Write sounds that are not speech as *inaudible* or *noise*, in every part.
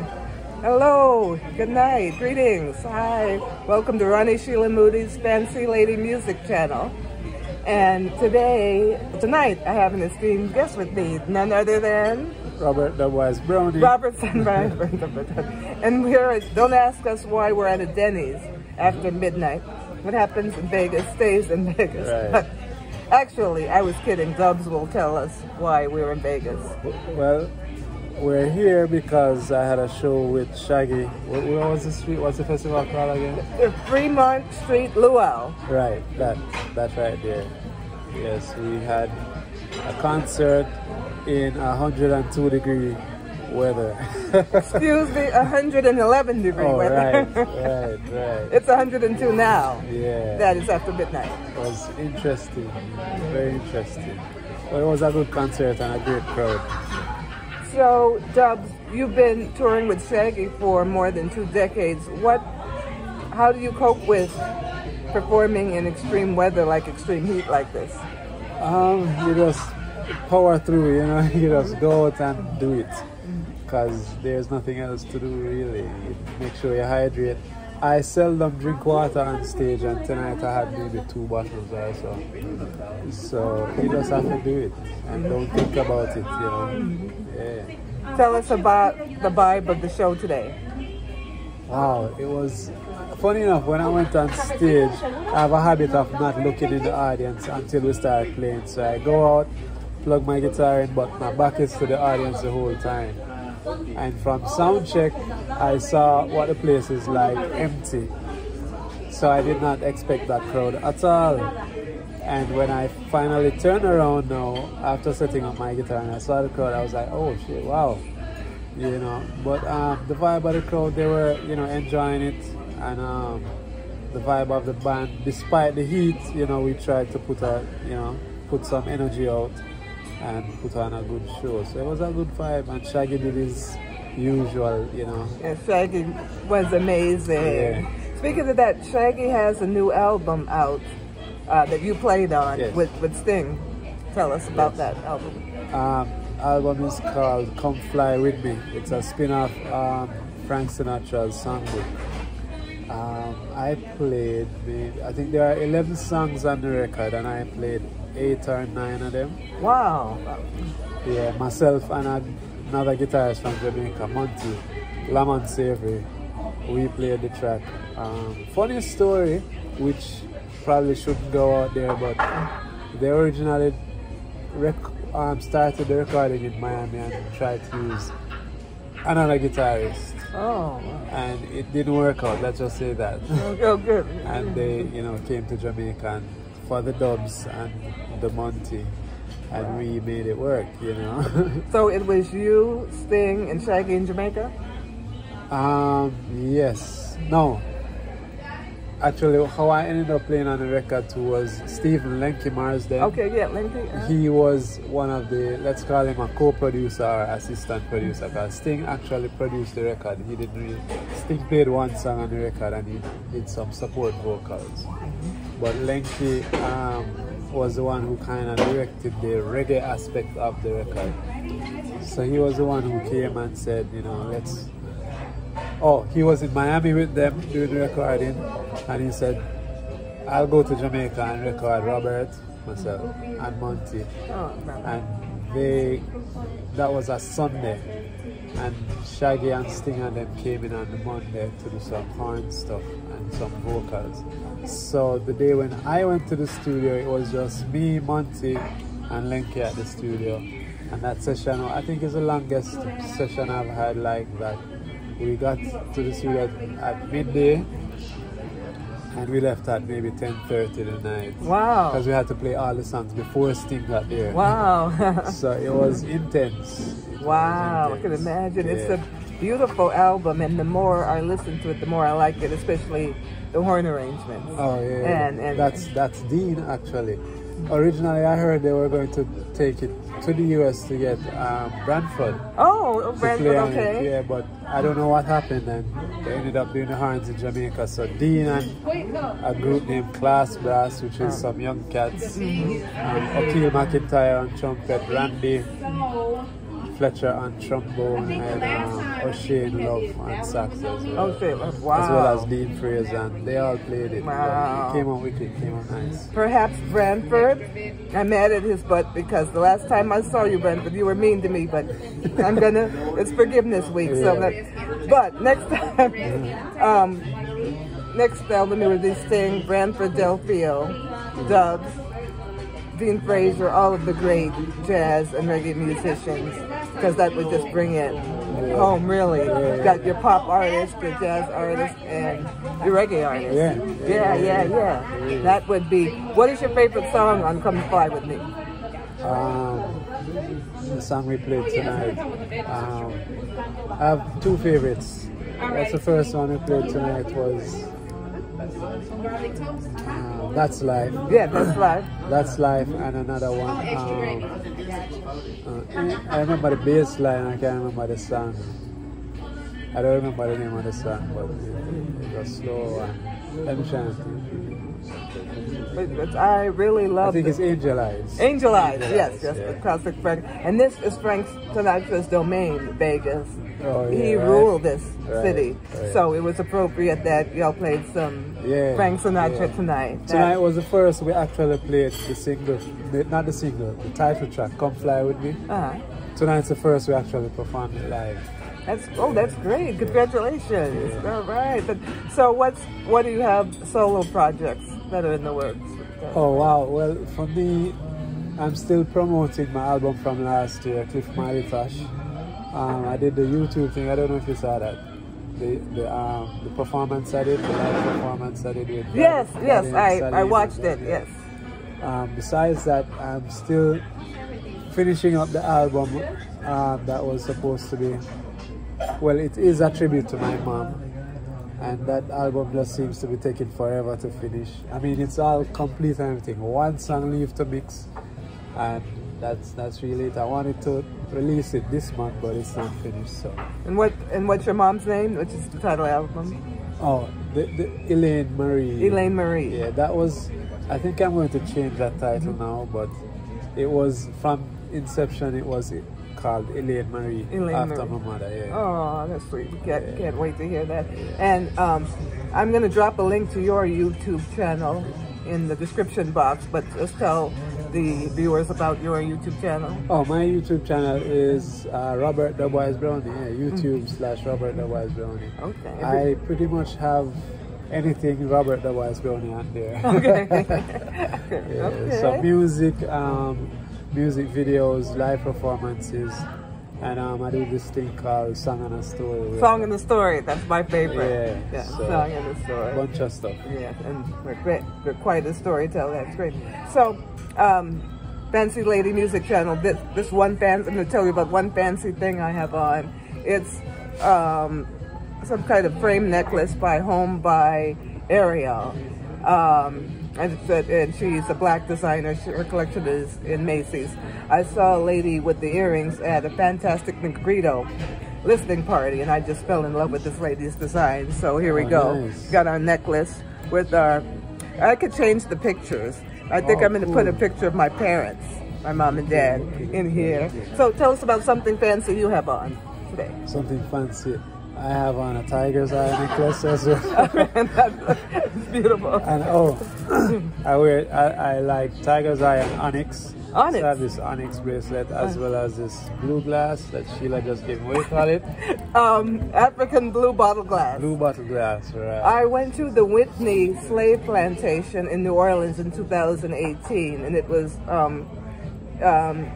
Hello, good night, greetings, hi. Welcome to Rani Shelah Moody's Fancy Lady Music Channel. And today, tonight, I have an esteemed guest with me, none other than Robert Dubwise Brownie. Robert and we're at, don't ask us why we're at a Denny's after midnight. What happens in Vegas stays in Vegas. Right. Actually, I was kidding. Dubs will tell us why we're in Vegas. Well, we're here because I had a show with Shaggy. Where, where was the street? What's the festival called again? The Fremont Street Luau. Right, that that's right there. Yes, we had a concert in 102 degree weather. Excuse me, 111 degree oh, weather. right, *laughs* right, right. it's 102 now. Yeah. That is after midnight. It was interesting, very interesting. But it was a good concert and a great crowd. So, Dubs, you've been touring with Shaggy for more than two decades. What, how do you cope with performing in extreme weather like extreme heat like this? Um, you just power through, you know, *laughs* you just go out and do it. Because there's nothing else to do really. You make sure you hydrate. I seldom drink water on stage and tonight I had maybe two bottles or so. So you just have to do it and don't think about it, you know. Yeah. Tell us about the vibe of the show today. Wow, it was funny enough when I went on stage. I have a habit of not looking in the audience until we start playing. So I go out, plug my guitar in, but my back is to the audience the whole time. And from sound check, I saw what the place is like empty. So I did not expect that crowd at all. And when I finally turned around now, after setting up my guitar and I saw the crowd, I was like, oh shit, wow. You know, but um, the vibe of the crowd, they were, you know, enjoying it. And um, the vibe of the band, despite the heat, you know, we tried to put a, you know, put some energy out and put on a good show. So it was a good vibe, and Shaggy did his usual, you know. And Shaggy was amazing. Yeah. Speaking of that, Shaggy has a new album out uh, that you played on Yes. with, with Sting. Tell us about Yes. that album. Um, album is called Come Fly With Me. It's a spin-off um, Frank Sinatra's songbook. Um, I played, maybe, I think there are 11 songs on the record and I played 8 or 9 of them. Wow. Yeah, myself and another guitarist from Jamaica, Monty, Lamont Savory, we played the track. Um, funny story, which probably shouldn't go out there, but they originally rec- um, started the recording in Miami and tried to use another guitarist, Oh, and it didn't work out. Let's just say that. oh, good. and they, you know, came to Jamaica and for the dubs and the Monty, and we made it work. You know. *laughs* So it was you, Sting, and Shaggy in Jamaica? Um, yes. No. Actually, how I ended up playing on the record too was Stephen Lenky Marsden. Okay, yeah, Lindsay. uh, He was one of the, let's call him a co-producer or assistant producer because Sting actually produced the record. He didn't really, Sting played one song on the record and he did some support vocals. But Lenky um, was the one who kind of directed the reggae aspect of the record. So he was the one who came and said, you know, let's Oh, he was in Miami with them doing the recording, and he said, "I'll go to Jamaica and record Robert, myself, and Monty." Oh. And they, that was a Sunday, and Shaggy and Sting and them came in on the Monday to do some horn stuff and some vocals. So the day when I went to the studio, it was just me, Monty, and Lenky at the studio. And that session, I think, is the longest session I've had like that. We got to the studio at midday, and we left at maybe 10:30 the night. Wow. Because we had to play all the songs before Sting got there. Wow. *laughs* So it was intense. It was wow, I can imagine. It's a beautiful album, and the more I listen to it, the more I like it, especially the horn arrangements. Oh yeah, And, and that's that's Dean actually. Originally, I heard they were going to take it to the US to get um, Branford oh, it. okay. Yeah, but I don't know what happened, and they ended up doing the horns in Jamaica. So Dean and a group named Class Brass, which is some young cats, um, Akil McIntyre on trumpet, Randy Fletcher on trombone and um, O'Shane Love and sax as well. Oh! Wow. As well as Dean Fraser, and they all played it. Wow. It came on wicked, came on nice. Perhaps Branford. I'm mad at his butt because the last time I saw you, Branford, you were mean to me. But I'm gonna. It's forgiveness week, so that. But next time, um, next album we will sing Branford Delfeayo, Dubs, Dean Fraser, all of the great jazz and reggae musicians, because that would just bring it home, really. You got your pop artist, your jazz artist, and your reggae artist. Yeah. Yeah, yeah, yeah. That would be. What is your favorite song on Come Fly With Me? Um, the song we played tonight. Um, I have two favorites. That's the first one we played tonight was um, That's Life. Yeah, that's life. *coughs* That's Life and another one. Um, uh, I remember the bass line, I can't remember the song. I don't remember the name of the song, but it, it was slow and let me try and think. But, but I really I love think it. it's Angel Eyes. Angel Eyes, Angel yes, Eyes, yes, yeah. the classic Frank. And this is Frank Sinatra's domain, Vegas. Oh, yeah, he right. ruled this Right, city, right. so it was appropriate that y'all played some Yeah, Frank Sinatra yeah. tonight. Tonight was the first we actually played the single, the, not the single, the title track, Come Fly With Me. uh Tonight's the first we actually performed it live. That's oh, that's great. Congratulations. All right. But so, what's what do you have solo projects are in the works? Oh wow, well for me, I'm still promoting my album from last year, Cliff Malitash. Um, I did the YouTube thing, I don't know if you saw that. The the um the performance I did, the live performance I did with Yes, yes, I I watched it. Yes. Um, besides that, I'm still finishing up the album um, that was supposed to be. Well, it is a tribute to my mom, and that album just seems to be taking forever to finish. I mean, it's all complete and everything. One song left to mix, and that's that's really it. I wanted to release it this month, but it's not finished. So, And what and what's your mom's name? Which is the title album? oh, the, the Elaine Marie. Elaine Marie. Yeah, that was. I think I'm going to change that title now, but it was from inception. It was called Elaine Marie Elaine after Marie. my mother. Yeah. Oh, that's sweet. Can't, can't wait to hear that. And um, I'm going to drop a link to your YouTube channel in the description box, but just tell the viewers about your YouTube channel. Oh, my YouTube channel is uh, Robert Dubwise Brownie. Yeah, YouTube Mm-hmm. slash Robert Dubwise Brownie. Okay. I pretty much have anything Robert Dubwise Brownie on there. Okay. *laughs* *laughs* Yeah, okay. So music, um, music videos, live performances, and um, I do this thing called Song and a Story. Song in the Story. That's my favorite. Yeah, so- Song in the Story. bunch of stuff. Yeah, and we're, great, we're quite a storyteller. That's great. So, um, Fancy Lady Music Channel. This this one fancy, I'm going to tell you about one fancy thing I have on. It's um, some kind of frame necklace by Home by Areeyal. Um, and, and she's a black designer. She, her collection is in Macy's. I saw a lady with the earrings at a Fantastic Negrito listening party, and I just fell in love with this lady's design. So here we Oh, go. nice. Got our necklace with our. I could change the pictures. I think Oh, I'm going to put a picture of my parents, my mom and dad, in here. So tell us about something fancy you have on today. Something fancy. I have on a tiger's eye necklace as well. it's beautiful. And oh, *clears throat* I wear I, I like tiger's eye and onyx. Onyx. So I have this onyx bracelet as well as this blue glass that Shelah just gave me. What do you call it? *laughs* Um, African blue bottle glass. Blue bottle glass, right? I went to the Whitney slave plantation in New Orleans in 2018, and it was um, um,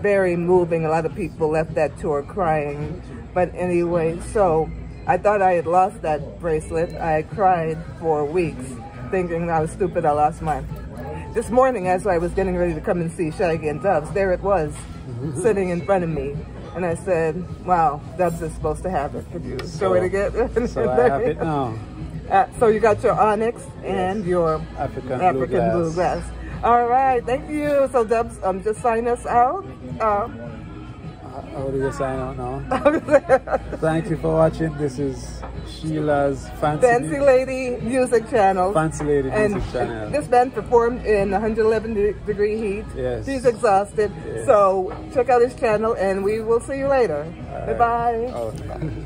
very moving. A lot of people left that tour crying. But anyway, so I thought I had lost that bracelet. I cried for weeks, thinking I was stupid. I lost mine. This morning, as I was getting ready to come and see Shaggy and Dubs, there it was, sitting in front of me. And I said, wow, Dubs is supposed to have it. Could you show it again? *laughs* so I have it now. *laughs* Uh, so you got your onyx and your African, African blue blue glass. All right, thank you. So Dubs, um, just sign us out. Um, How do you sign out now? Thank you for watching. This is Shelah's Fancy, Fancy Lady Music Channel. Fancy Lady and Music Channel. this band performed in 111 de- degree heat. Yes. He's exhausted. Yeah. So check out his channel and we will see you later. Right. Bye bye. Oh. *laughs*